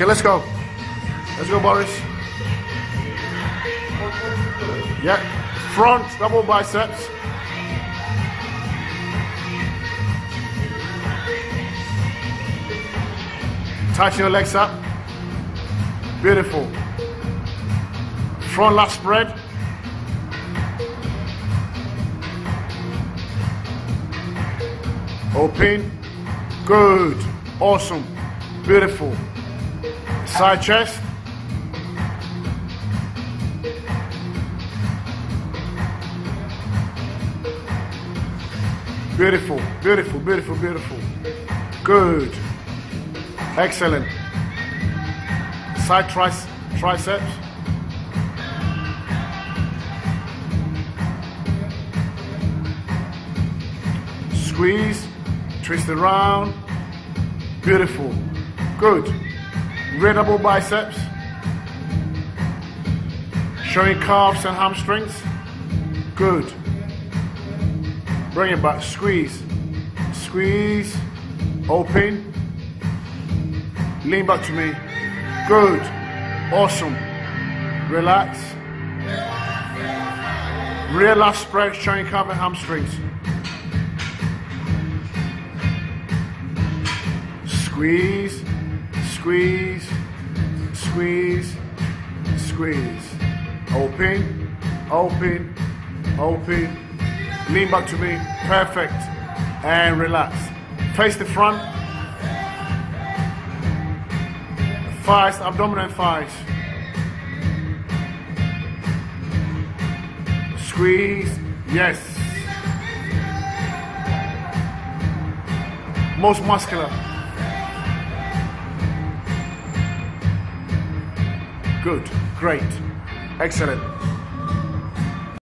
Okay, let's go. Let's go, Boris. Yeah. Front double biceps. Tighten your legs up. Beautiful. Front lat spread. Open. Good. Awesome. Beautiful. Side chest. Beautiful, beautiful, beautiful, beautiful. Good. Excellent. Side tri- triceps. Squeeze, twist around. Beautiful. Good. Rear double biceps. Showing calves and hamstrings. Good. Bring it back. Squeeze. Squeeze. Open. Lean back to me. Good. Awesome. Relax. Rear lat spread, showing calf and hamstrings. Squeeze, squeeze, squeeze, squeeze. Open, open, open. Lean back to me. Perfect. And relax. Face the front. Thighs, abdominal thighs. Squeeze. Yes. Most muscular. Good. Great. Excellent.